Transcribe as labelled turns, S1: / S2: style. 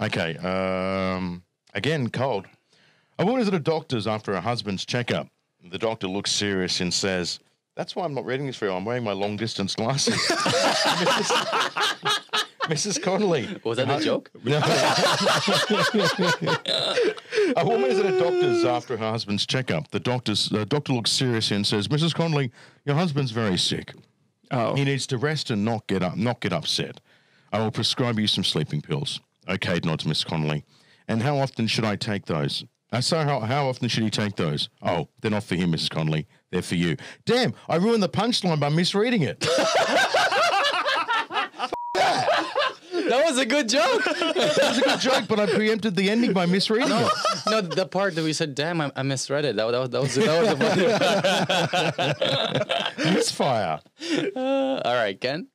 S1: Okay. Um, again, cold. A woman is at a doctor's after her husband's checkup. The doctor looks serious and says, That's why I'm not reading this for you. I'm wearing my long distance glasses. Mrs. Mrs. Connolly.
S2: Was that a joke? No.
S1: A woman is at a doctor's after her husband's checkup. The doctor's uh, doctor looks serious and says, "Mrs. Connolly, your husband's very sick.
S3: Oh.
S1: He needs to rest and not get up, not get upset. I will prescribe you some sleeping pills." Okay, nods Miss Connolly. And how often should I take those? Uh, so how, how often should he take those? Oh, they're not for him, Mrs. Connolly. They're for you. Damn, I ruined the punchline by misreading it.
S2: That was a good joke.
S1: It was a good joke, but I preempted the ending by misreading it.
S2: no, the part that we said, "Damn, I, I misread it." That, that, was- that was that was the
S1: Misfire.
S2: All right, Ken.